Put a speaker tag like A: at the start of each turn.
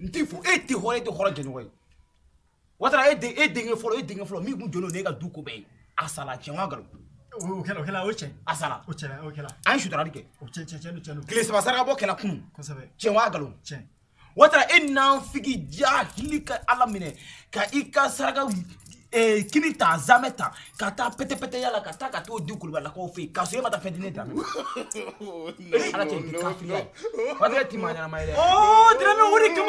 A: nti fo e tɛ hɔrɔn e tɛ hɔrɔn jɛɲɔgɔn ye watara e den e denkɛ fɔlɔ e denkɛ fɔlɔ min kun jɔlen don e ka du ko bɛɛ ye a sara cɛ wa galon.
B: o kɛra o kɛra o cɛ.
A: a sara
B: o cɛla o kɛra.
A: an ye suturali kɛ.
B: o cɛ cɛ cɛ don cɛ don.
A: tile saba saraka bɔ kɛla kun.
B: kosɛbɛ
A: cɛ wa galon.
B: cɛ.
A: watara e n'an figi ja hili ka ala minɛ ka i ka saraka Eh, kini ta zamɛ ta ka taa pɛtɛpɛtɛya la ka taa ka t'o di kulubalakaw fɛ yen k'a sɔrɔ e oh, ala cɛ nin tɛ wa ne tɛ maa ɲɛnama ye dɛ.
B: ooo dɛrɛmɛ o